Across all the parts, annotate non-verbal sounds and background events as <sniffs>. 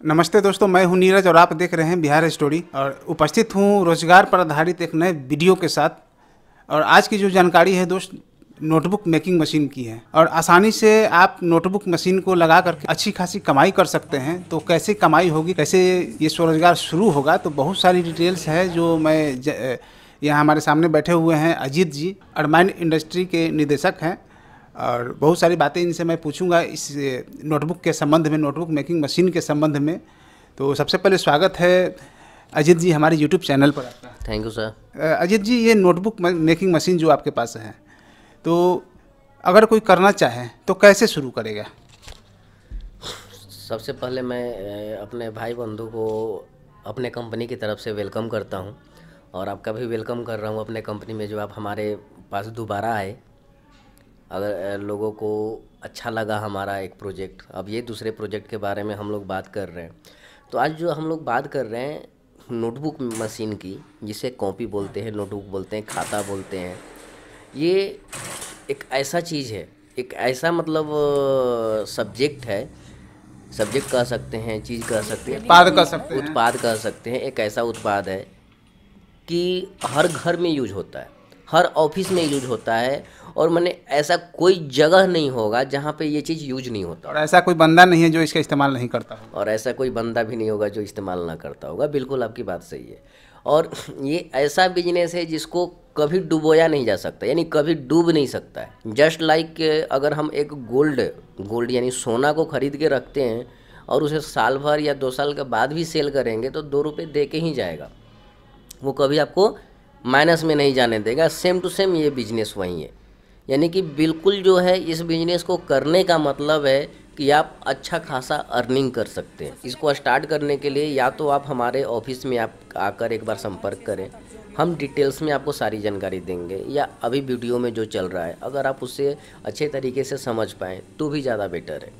नमस्ते दोस्तों, मैं हूँ नीरज और आप देख रहे हैं बिहार स्टोरी। और उपस्थित हूँ रोज़गार पर आधारित एक नए वीडियो के साथ। और आज की जो जानकारी है दोस्त नोटबुक मेकिंग मशीन की है। और आसानी से आप नोटबुक मशीन को लगा करके अच्छी खासी कमाई कर सकते हैं। तो कैसे कमाई होगी कैसे ये स्वरोजगार शुरू होगा तो बहुत सारी डिटेल्स है जो मैं ज- यहाँ हमारे सामने बैठे हुए हैं। अजीत जी अरमाइन इंडस्ट्री के निदेशक हैं। और बहुत सारी बातें इनसे मैं पूछूँगा इस नोटबुक के संबंध में नोटबुक मेकिंग मशीन के संबंध में। तो सबसे पहले स्वागत है अजीत जी हमारे यूट्यूब चैनल पर। आपका thank you sir Ajit ji ये नोटबुक मेकिंग मशीन जो आपके पास है तो अगर कोई करना चाहे तो कैसे शुरू करेगा? सबसे पहले मैं अपने भाई बंधु को अपने कंपनी की तरफ़ से वेलकम करता हूँ। और आपका भी वेलकम कर रहा हूँ अपने कंपनी में जो आप हमारे पास दोबारा आए, अगर लोगों को अच्छा लगा हमारा एक प्रोजेक्ट। अब ये दूसरे प्रोजेक्ट के बारे में हम लोग बात कर रहे हैं। तो आज जो हम लोग बात कर रहे हैं, नोटबुक मशीन की, जिसे कॉपी बोलते हैं, नोटबुक बोलते हैं, खाता बोलते हैं ये एक ऐसा चीज़ है एक ऐसा मतलब सब्जेक्ट है। सब्जेक्ट कह सकते हैं चीज़ कह सकते हैं। उत्पाद कह सकते हैं। उत्पाद कह सकते हैं एक ऐसा उत्पाद है कि हर घर में यूज़ होता है हर ऑफ़िस में यूज़ होता है और मैंने ऐसा कोई जगह नहीं होगा जहाँ पे ये चीज़ यूज़ नहीं होता। और ऐसा कोई बंदा नहीं है जो इसका इस्तेमाल नहीं करता और ऐसा कोई बंदा भी नहीं होगा जो इस्तेमाल ना करता होगा। बिल्कुल आपकी बात सही है। और ये ऐसा बिज़नेस है जिसको कभी डुबोया नहीं जा सकता, यानी कभी डूब नहीं सकता है। जस्ट लाइक like अगर हम एक गोल्ड गोल्ड यानी सोना को खरीद के रखते हैं और उसे साल भर या दो साल के बाद भी सेल करेंगे तो दो रुपये दे के ही जाएगा। वो कभी आपको माइनस में नहीं जाने देगा। सेम टू सेम ये बिज़नेस वही है। यानी कि बिल्कुल जो है, इस बिज़नेस को करने का मतलब है कि आप अच्छा खासा अर्निंग कर सकते हैं। इसको स्टार्ट करने के लिए या तो आप हमारे ऑफ़िस में आप आकर एक बार संपर्क करें। हम डिटेल्स में आपको सारी जानकारी देंगे या अभी वीडियो में जो चल रहा है, अगर आप उससे अच्छे तरीके से समझ पाएँ तो भी ज़्यादा बेटर है।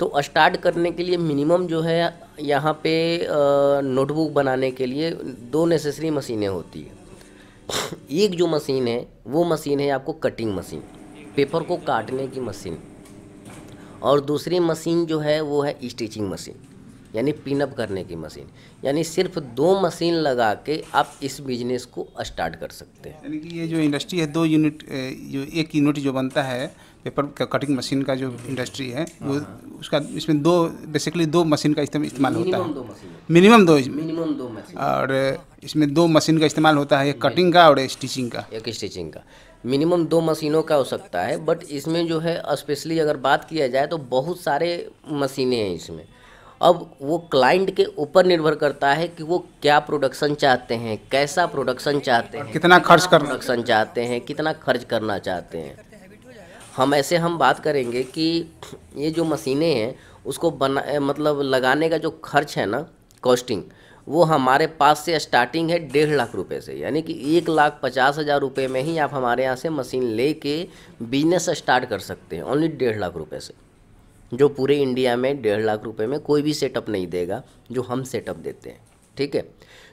तो स्टार्ट करने के लिए मिनिमम जो है, यहाँ पे नोटबुक बनाने के लिए दो नेसेसरी मशीनें होती है। <sniffs> एक जो मशीन है, वो मशीन है आपको कटिंग मशीन पेपर को काटने की मशीन और दूसरी मशीन जो है, वो है स्टिचिंग मशीन यानी पिनअप करने की मशीन। यानी सिर्फ़ दो मशीन लगा के आप इस बिज़नेस को स्टार्ट कर सकते हैं। यानी कि ये जो इंडस्ट्री है दो यूनिट जो एक यूनिट जो बनता है पेपर कटिंग मशीन का जो इंडस्ट्री है वो उसका इसमें दो बेसिकली दो मशीन का इस्तेमाल होता है। मिनिमम दो मिनिमम दो मशीन। और इसमें दो मशीन का इस्तेमाल होता है एक कटिंग का और एक स्टिचिंग का। एक स्टिचिंग का। मिनिमम दो मशीनों का हो सकता है बट इसमें जो है स्पेशली अगर बात किया जाए तो बहुत सारे मशीनें हैं इसमें। अब वो क्लाइंट के ऊपर निर्भर करता है कि वो क्या प्रोडक्शन चाहते हैं कैसा प्रोडक्शन चाहते हैं कितना खर्च करना प्रोडक्शन चाहते हैं कितना खर्च करना चाहते हैं। हम ऐसे हम बात करेंगे कि ये जो मशीनें हैं उसको बना मतलब लगाने का जो खर्च है ना कॉस्टिंग वो हमारे पास से स्टार्टिंग है डेढ़ लाख रुपए से। यानी कि एक लाख पचास हज़ार रुपये में ही आप हमारे यहाँ से मशीन ले लेके बिज़नेस स्टार्ट कर सकते हैं ओनली डेढ़ लाख रुपए से। जो पूरे इंडिया में डेढ़ लाख रुपए में कोई भी सेटअप नहीं देगा, जो हम सेटअप देते हैं, ठीक है?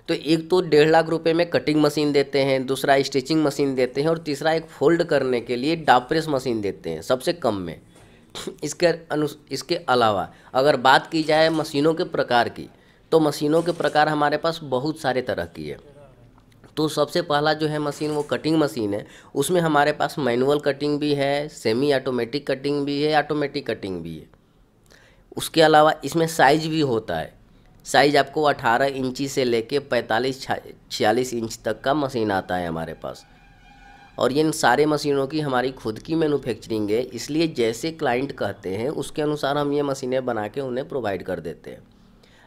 तो एक तो डेढ़ लाख रुपए में कटिंग मशीन देते हैं, दूसरा स्टिचिंग मशीन देते हैं और तीसरा एक फोल्ड करने के लिए डाप्रेस मशीन देते हैं, सबसे कम में। <laughs> इसके अनु, इसके अलावा अगर बात की जाए मशीनों के प्रकार की तो मशीनों के प्रकार हमारे पास बहुत सारे तरह की है। तो सबसे पहला जो है मशीन वो कटिंग मशीन है। उसमें हमारे पास मैनुअल कटिंग भी है सेमी ऑटोमेटिक कटिंग भी है ऑटोमेटिक कटिंग भी है। उसके अलावा इसमें साइज़ भी होता है। साइज़ आपको 18 इंची से लेके 45 छियालीस इंच तक का मशीन आता है हमारे पास। और ये इन सारे मशीनों की हमारी खुद की मैन्युफैक्चरिंग है, इसलिए जैसे क्लाइंट कहते हैं, उसके अनुसार हम ये मशीनें बना के उन्हें प्रोवाइड कर देते हैं।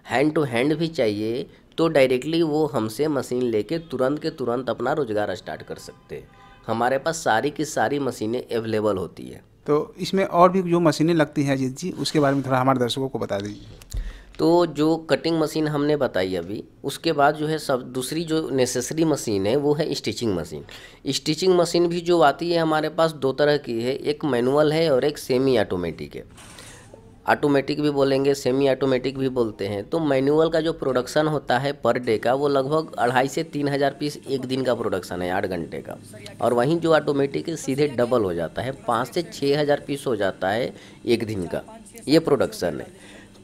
हैंड टू हैंड भी चाहिए तो डायरेक्टली वो हमसे मशीन लेके तुरंत के तुरंत अपना रोज़गार स्टार्ट कर सकते हैं। हमारे पास सारी की सारी मशीनें अवेलेबल होती है। तो इसमें और भी जो मशीनें लगती हैं अजीत जी उसके बारे में थोड़ा हमारे दर्शकों को बता दीजिए। तो जो कटिंग मशीन हमने बताई अभी उसके बाद जो है सब दूसरी जो नेसेसरी मशीन है वो है स्टिचिंग मशीन स्टिचिंग मशीन भी जो आती है हमारे पास दो तरह की है एक मैनुअल है और एक सेमी ऑटोमेटिक है। ऑटोमेटिक भी बोलेंगे सेमी ऑटोमेटिक भी बोलते हैं। तो मैनुअल का जो प्रोडक्शन होता है पर डे का, वो लगभग अढ़ाई से तीन हज़ार पीस एक दिन का प्रोडक्शन है, आठ घंटे का। और वहीं जो ऑटोमेटिक सीधे डबल हो जाता है, पाँच से छः हज़ार पीस हो जाता है एक दिन का। ये प्रोडक्शन है।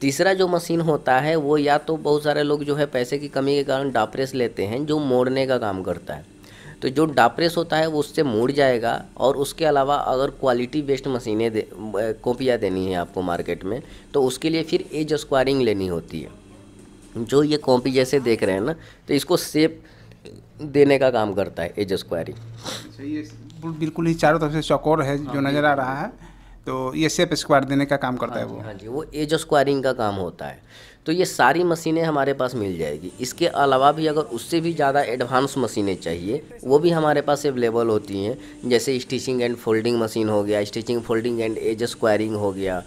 तीसरा जो मशीन होता है, वो या तो बहुत सारे लोग जो है पैसे की कमी के कारण डापरेस लेते हैं, जो मोड़ने का काम करता है। तो जो डाप्रेस होता है वो उससे मुड़ जाएगा और उसके अलावा अगर क्वालिटी बेस्ड मशीनें दे कॉपियाँ देनी है आपको मार्केट में तो उसके लिए फिर एज स्क्वायरिंग लेनी होती है। जो ये कॉपी जैसे देख रहे हैं ना तो इसको सेप देने का काम करता है एज स्क्वायरिंग अच्छा, ये बिल्कुल ही चारों तरफ़ से चौकोर है जो नज़र आ रहा है तो ये सेप स्क्वायर देने का काम करता है वो। हाँ जी वो एज स्क्वायरिंग का काम होता है। तो ये सारी मशीनें हमारे पास मिल जाएगी। इसके अलावा भी अगर उससे भी ज़्यादा एडवांस मशीनें चाहिए, वो भी हमारे पास अवेलेबल होती हैं। जैसे स्टिचिंग एंड फोल्डिंग मशीन हो गया stitching folding and edge squaring हो गया।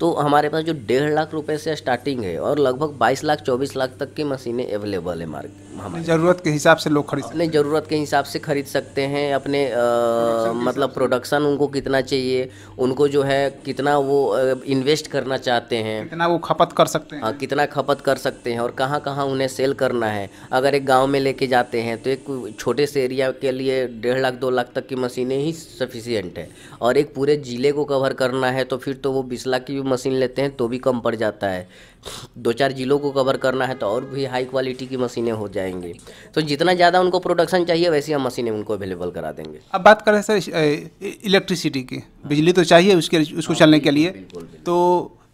तो हमारे पास जो डेढ़ लाख रुपए से स्टार्टिंग है और लगभग बाईस लाख चौबीस लाख तक की मशीनें अवेलेबल है मार्केट हमारे ज़रूरत के हिसाब से लोग खरीद अपने ज़रूरत के हिसाब से खरीद सकते हैं अपने आ, मतलब प्रोडक्शन उनको कितना चाहिए उनको जो है कितना वो इन्वेस्ट करना चाहते हैं। कितना वो खपत कर सकते हैं। हाँ कितना खपत कर सकते हैं और कहाँ कहाँ उन्हें सेल करना है। अगर एक गाँव में लेके जाते हैं तो एक छोटे से एरिया के लिए डेढ़ लाख दो लाख तक की मशीनें ही सफिशियंट है। और एक पूरे ज़िले को कवर करना है तो फिर तो वो बीस लाख की मशीन लेते हैं तो भी कम पड़ जाता है। दो चार जिलों को कवर करना है तो और भी हाई क्वालिटी की मशीनें हो जाएँगी। तो जितना ज़्यादा उनको प्रोडक्शन चाहिए वैसी हम मशीनें उनको अवेलेबल करा देंगे। अब बात करें सर इलेक्ट्रिसिटी की। बिजली तो चाहिए उसके उसको चलने के लिए। तो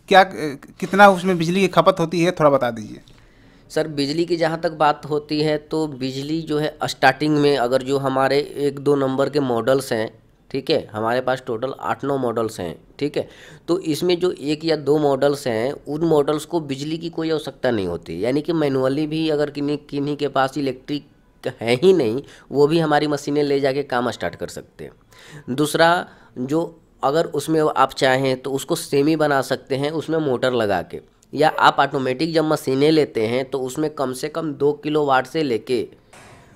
क्या कितना उसमें बिजली की खपत होती है थोड़ा बता दीजिए। सर बिजली की जहाँ तक बात होती है तो बिजली जो है स्टार्टिंग में अगर जो हमारे एक दो नंबर के मॉडल्स हैं ठीक है? हमारे पास टोटल आठ नौ मॉडल्स हैं, ठीक है? तो इसमें जो एक या दो मॉडल्स हैं, उन मॉडल्स को बिजली की कोई आवश्यकता नहीं होती। यानी कि मैनुअली भी अगर किन्हीं किन्हीं के पास इलेक्ट्रिक है ही नहीं, वो भी हमारी मशीनें ले जाके काम स्टार्ट कर सकते हैं। दूसरा, जो अगर उसमें आप चाहें तो उसको सेमी बना सकते हैं, उसमें मोटर लगा के। या आप ऑटोमेटिक जब मशीनें लेते हैं तो उसमें कम से कम दो किलो वाट से लेके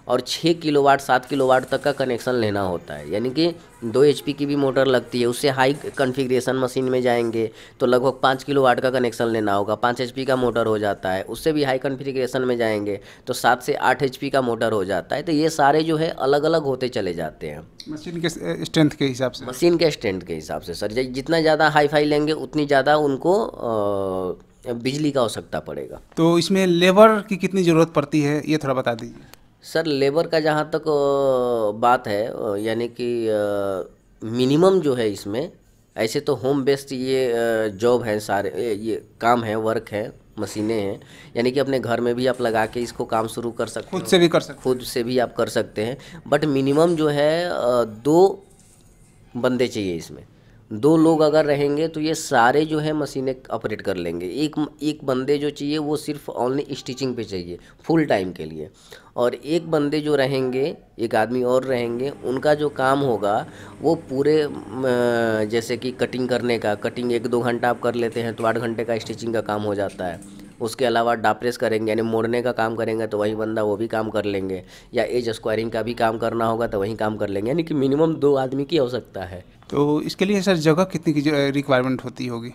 और छः किलो वाट सात किलो वाट तक का कनेक्शन लेना होता है। यानी कि दो एच की भी मोटर लगती है उससे हाई कन्फिग्रेशन मशीन में जाएँगे तो लगभग पाँच किलो वाट का कनेक्शन लेना होगा। पाँच एच का मोटर हो जाता है उससे भी हाई कन्फिग्रेशन में जाएँगे तो सात से आठ एच का मोटर हो जाता है। तो ये सारे जो है अलग अलग होते चले जाते हैं। मशीन के स्ट्रेंथ के हिसाब से? मशीन के स्ट्रेंथ के हिसाब से सर जितना ज़्यादा हाई फाई लेंगे उतनी ज़्यादा उनको बिजली का आवश्यकता पड़ेगा। तो इसमें लेबर की कितनी ज़रूरत पड़ती है ये थोड़ा बता दीजिए। सर लेबर का जहाँ तक बात है यानी कि मिनिमम जो है इसमें ऐसे तो होम बेस्ड ये जॉब है सारे ये काम है वर्क है मशीनें हैं यानी कि अपने घर में भी आप लगा के इसको काम शुरू कर सकते खुद से भी कर सकते खुद से भी आप कर सकते हैं बट मिनिमम जो है दो बंदे चाहिए इसमें। दो लोग अगर रहेंगे तो ये सारे जो है मशीनें ऑपरेट कर लेंगे। एक एक बंदे जो चाहिए वो सिर्फ़ ऑनली स्टिचिंग पे चाहिए फुल टाइम के लिए। और एक बंदे जो रहेंगे, एक आदमी और रहेंगे, उनका जो काम होगा, वो पूरे जैसे कि कटिंग करने का कटिंग एक दो घंटा आप कर लेते हैं तो आठ घंटे का स्टिचिंग का काम हो जाता है। उसके अलावा डाप्रेस करेंगे, यानी मोड़ने का काम करेंगे तो वही बंदा वो भी काम कर लेंगे। या एज स्क्वायरिंग का भी काम करना होगा तो वही काम कर लेंगे। यानी कि मिनिमम दो आदमी की आवश्यकता है। तो इसके लिए सर जगह कितनी की रिक्वायरमेंट होती होगी?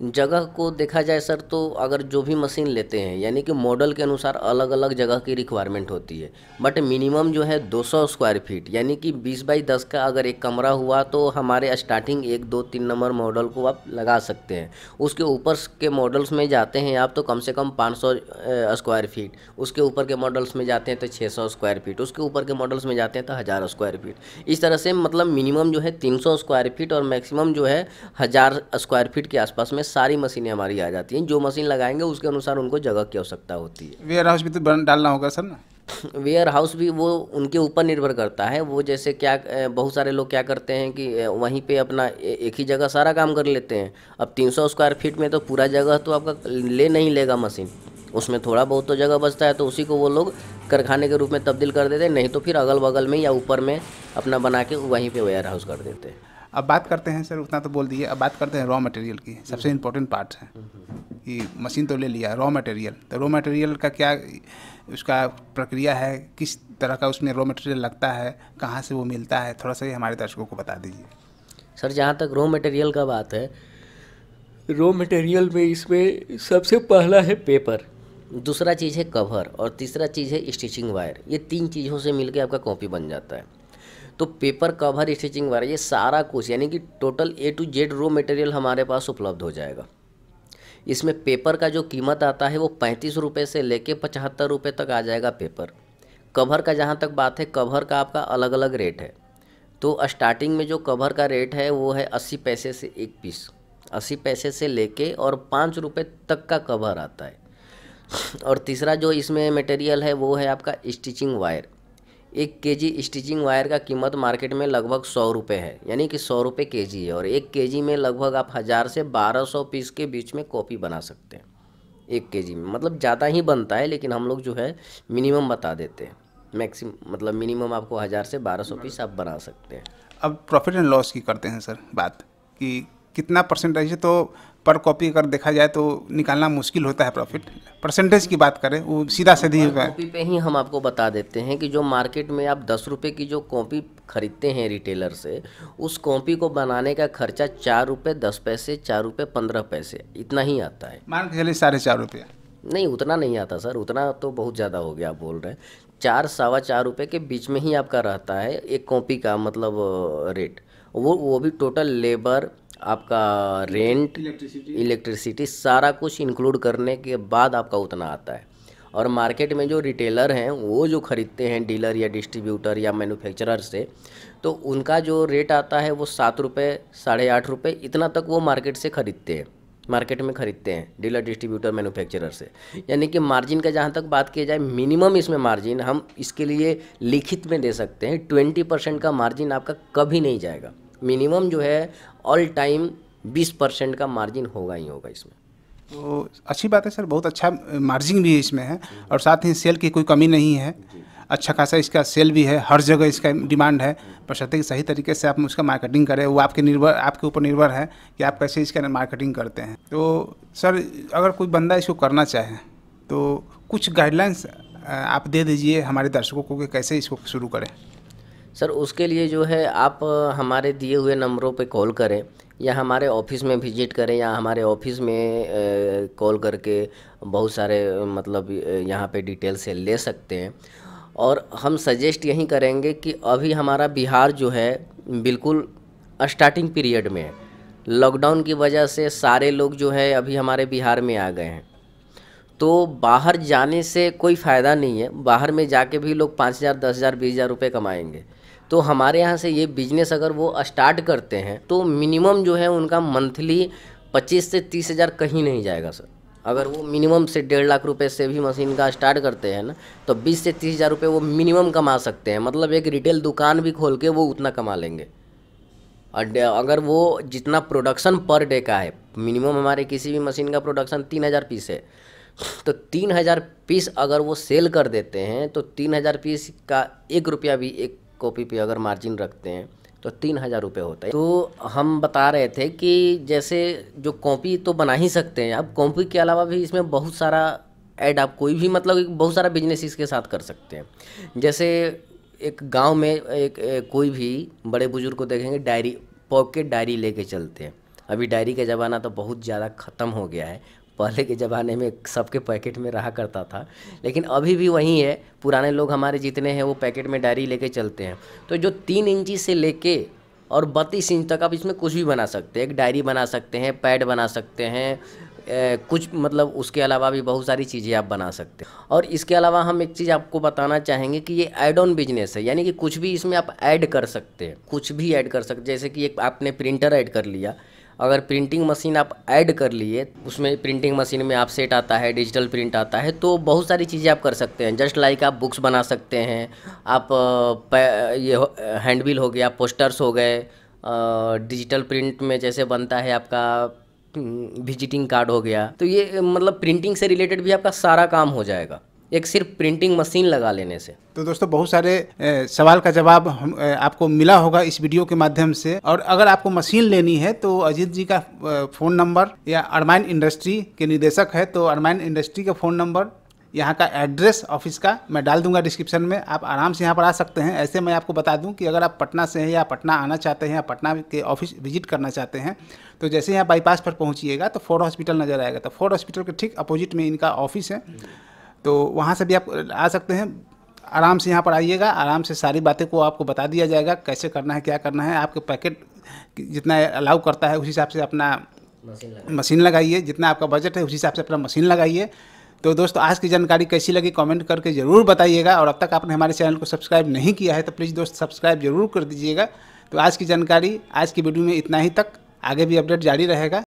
जगह को देखा जाए सर तो अगर जो भी मशीन लेते हैं, यानी कि मॉडल के अनुसार अलग अलग जगह की रिक्वायरमेंट होती है। बट मिनिमम जो है 200 स्क्वायर फीट यानी कि 20 बाई 10 का अगर एक कमरा हुआ तो हमारे स्टार्टिंग एक, दो, तीन नंबर मॉडल को आप लगा सकते हैं। उसके ऊपर के मॉडल्स में जाते हैं आप तो कम से कम 500 स्क्वायर फीट उसके ऊपर के मॉडल्स में जाते हैं तो छः सौ स्क्वायर फीट उसके ऊपर के मॉडल्स में जाते हैं तो हज़ार स्क्वायर फीट इस तरह से मतलब मिनिमम जो है तीन सौ स्क्वायर फीट और मैक्सिमम जो है हज़ार स्क्वायर फीट के आसपास में सारी मशीनें हमारी आ जाती हैं। जो मशीन लगाएँगे उसके अनुसार उनको जगह की आवश्यकता होती है। वेयर हाउस भी तो डालना होगा सर ना? <clears throat> वेयर हाउस भी वो उनके ऊपर निर्भर करता है। वो जैसे क्या बहुत सारे लोग क्या करते हैं कि वहीं पे अपना एक ही जगह सारा काम कर लेते हैं। अब 300 स्क्वायर फीट में तो पूरा जगह तो आपका ले नहीं लेगा मशीन। उसमें थोड़ा बहुत तो जगह बचता है तो उसी को वो लोग कारखाने के रूप में तब्दील कर देते हैं। नहीं तो फिर अगल बगल में या ऊपर में अपना बना के वहीं पर वेयर हाउस कर देते हैं। अब बात करते हैं सर उतना तो बोल दिए अब बात करते हैं रॉ मटेरियल की। सबसे इम्पोर्टेंट पार्ट है कि मशीन तो ले लिया रॉ मटेरियल तो रॉ मटेरियल का क्या उसका प्रक्रिया है? किस तरह का उसमें रॉ मटेरियल लगता है? कहाँ से वो मिलता है? थोड़ा सा ही हमारे दर्शकों को बता दीजिए। सर जहाँ तक रॉ मटेरियल का बात है रॉ मटेरियल में इसमें सबसे पहला है पेपर दूसरा चीज़ है कवर और तीसरा चीज़ है स्टिचिंग वायर ये तीन चीज़ों से मिलकर आपका कॉपी बन जाता है। तो पेपर कवर स्टिचिंग वायर ये सारा कुछ, यानी कि total A to Z raw material हमारे पास उपलब्ध हो जाएगा। इसमें पेपर का जो कीमत आता है वो पैंतीस रुपये से लेके पचहत्तर रुपये तक आ जाएगा पेपर। कवर का जहाँ तक बात है, कवर का आपका अलग अलग रेट है। तो स्टार्टिंग में जो कवर का रेट है, वो है अस्सी पैसे से एक पीस अस्सी पैसे से लेके और पाँच रुपये तक का कवर आता है। और तीसरा जो इसमें मटेरियल है, वो है आपका स्टिचिंग वायर एक केजी स्टिचिंग वायर का कीमत मार्केट में लगभग सौ रुपये है, यानी कि सौ रुपये के जी है, और एक के जी में लगभग आप हज़ार से बारह सौ पीस के बीच में कॉपी बना सकते हैं, एक के जी में। मतलब ज़्यादा ही बनता है, लेकिन हम लोग जो है मिनिमम बता देते हैं। मैक्सिम मतलब मिनिमम आपको हज़ार से बारह सौ पीस आप बना सकते हैं। अब प्रॉफिट एंड लॉस की करते हैं, सर, बात कि कितना परसेंटेज है तो पर कॉपी अगर देखा जाए तो निकालना मुश्किल होता है प्रॉफिट परसेंटेज की बात करें वो सीधा सीधी कॉपी पे ही हम आपको बता देते हैं कि जो मार्केट में आप दस रुपये की जो कॉपी खरीदते हैं रिटेलर से उस कॉपी को बनाने का खर्चा चार रुपये दस पैसे चार रुपये पंद्रह पैसे इतना ही आता है। मान के चलिए साढ़े चार रुपये नहीं उतना नहीं आता सर उतना तो बहुत ज़्यादा हो गया आप बोल रहे हैं। चार सवा चार रुपये के बीच में ही आपका रहता है एक कॉपी का मतलब रेट वो वो भी टोटल लेबर आपका रेंट इलेक्ट्रिसिटी इलेक्ट्रिसिटी सारा कुछ इंक्लूड करने के बाद आपका उतना आता है। और मार्केट में जो रिटेलर हैं वो जो ख़रीदते हैं डीलर या डिस्ट्रीब्यूटर या मैन्युफैक्चरर से तो उनका जो रेट आता है वो सात रुपये साढ़े आठ रुपये इतना तक वो मार्केट से ख़रीदते हैं। मार्केट में ख़रीदते हैं डीलर डिस्ट्रीब्यूटर मैन्युफैक्चरर से। यानी कि मार्जिन का जहाँ तक बात की जाए मिनिमम इसमें मार्जिन हम इसके लिए लिखित में दे सकते हैं। ट्वेंटी परसेंट का मार्जिन आपका कभी नहीं जाएगा। मिनिमम जो है ऑल टाइम बीस परसेंट का मार्जिन होगा ही होगा इसमें। तो अच्छी बात है सर बहुत अच्छा मार्जिन भी इसमें है और साथ ही सेल की कोई कमी नहीं है। अच्छा खासा इसका सेल भी है हर जगह इसका डिमांड है बशर्ते कि सही तरीके से आप उसका मार्केटिंग करें वो आपके निर्भर आपके ऊपर निर्भर है कि आप कैसे इसका मार्केटिंग करते हैं। तो सर अगर कोई बंदा इसको करना चाहे तो कुछ गाइडलाइंस आप दे दीजिए हमारे दर्शकों को कि कैसे इसको शुरू करें। सर, उसके लिए जो है आप हमारे दिए हुए नंबरों पे कॉल करें या हमारे ऑफ़िस में विज़िट करें या हमारे ऑफ़िस में कॉल करके बहुत सारे मतलब यहाँ पे डिटेल से ले सकते हैं। और हम सजेस्ट यही करेंगे कि अभी हमारा बिहार जो है, बिल्कुल स्टार्टिंग पीरियड में है। लॉकडाउन की वजह से सारे लोग जो है अभी हमारे बिहार में आ गए हैं। तो बाहर जाने से कोई फ़ायदा नहीं है। बाहर में जाके भी लोग पाँच हज़ार, दस हज़ार, बीस हज़ार रुपये कमाएँगे। तो हमारे यहाँ से ये बिज़नेस अगर वो स्टार्ट करते हैं तो मिनिमम जो है उनका मंथली पच्चीस से तीस हज़ार कहीं नहीं जाएगा सर। अगर वो मिनिमम से डेढ़ लाख रुपए से भी मशीन का स्टार्ट करते हैं ना तो बीस से तीस हज़ार रुपये वो मिनिमम कमा सकते हैं। मतलब एक रिटेल दुकान भी खोल के वो उतना कमा लेंगे। और अगर वो जितना प्रोडक्शन पर डे का है मिनिमम हमारे किसी भी मशीन का प्रोडक्शन तीन हज़ार पीस है तो तीन हज़ार पीस अगर वो सेल कर देते हैं तो तीन हज़ार पीस का एक रुपया भी एक कॉपी पे अगर मार्जिन रखते हैं तो तीन हज़ार रुपये होता है। तो हम बता रहे थे कि जैसे जो कॉपी तो बना ही सकते हैं अब कॉपी के अलावा भी इसमें बहुत सारा ऐड आप कोई भी मतलब बहुत सारा बिज़नेस इसके साथ कर सकते हैं। जैसे एक गाँव में एक, एक कोई भी बड़े बुज़ुर्ग को देखेंगे डायरी पॉकेट डायरी लेके चलते हैं। अभी डायरी का ज़माना तो बहुत ज़्यादा ख़त्म हो गया है। पहले के ज़माने में सबके पैकेट में रहा करता था, लेकिन अभी भी वही है, पुराने लोग हमारे जितने हैं वो पैकेट में डायरी लेके चलते हैं। तो जो तीन इंची से लेके और बत्तीस इंच तक आप इसमें कुछ भी बना सकते हैं, एक डायरी बना सकते हैं, पैड बना सकते हैं कुछ मतलब उसके अलावा भी बहुत सारी चीज़ें आप बना सकते हैं। और इसके अलावा हम एक चीज़ आपको बताना चाहेंगे कि ये एड ऑन बिज़नेस है, यानी कि कुछ भी इसमें आप ऐड कर सकते हैं, कुछ भी ऐड कर सकते जैसे कि एक आपने प्रिंटर ऐड कर लिया अगर प्रिंटिंग मशीन आप ऐड कर लिए, उसमें प्रिंटिंग मशीन में आप सेट आता है डिजिटल प्रिंट आता है तो बहुत सारी चीज़ें आप कर सकते हैं। जस्ट लाइक आप बुक्स बना सकते हैं, आप ये हैंडबिल हो गया पोस्टर्स हो गए डिजिटल प्रिंट में जैसे बनता है आपका विजिटिंग कार्ड हो गया तो ये मतलब प्रिंटिंग से रिलेटेड भी आपका सारा काम हो जाएगा। एक सिर्फ़ प्रिंटिंग मशीन लगा लेने से। तो दोस्तों, बहुत सारे सवाल का जवाब हम आपको मिला होगा इस वीडियो के माध्यम से। और अगर आपको मशीन लेनी है तो अजीत जी का फ़ोन नंबर या अरमाइन इंडस्ट्री के निदेशक है तो अरमाइन इंडस्ट्री का फ़ोन नंबर यहाँ का एड्रेस ऑफ़िस का मैं डाल दूँगा डिस्क्रिप्शन में। आप आराम से यहाँ पर आ सकते हैं। ऐसे मैं आपको बता दूँ कि अगर आप पटना से हैं या पटना आना चाहते हैं या पटना के ऑफ़िस विज़िट करना चाहते हैं तो जैसे यहाँ बाईपास पर पहुँचिएगा तो फोर्ड हॉस्पिटल नज़र आएगा। तो फोर्ड हॉस्पिटल के ठीक अपोजिट में इनका ऑफ़िस है। तो वहाँ से भी आप आ सकते हैं। आराम से यहाँ पर आइएगा आराम से सारी बातें को आपको बता दिया जाएगा कैसे करना है क्या करना है। आपके पैकेट जितना अलाउ करता है उस हिसाब से अपना मशीन लगाइए। जितना आपका बजट है उस हिसाब से अपना मशीन लगाइए। तो दोस्तों आज की जानकारी कैसी लगी कमेंट करके ज़रूर बताइएगा। और अब तक आपने हमारे चैनल को सब्सक्राइब नहीं किया है तो प्लीज़ दोस्त सब्सक्राइब ज़रूर कर दीजिएगा। तो आज की जानकारी आज की वीडियो में इतना ही तक। आगे भी अपडेट जारी रहेगा।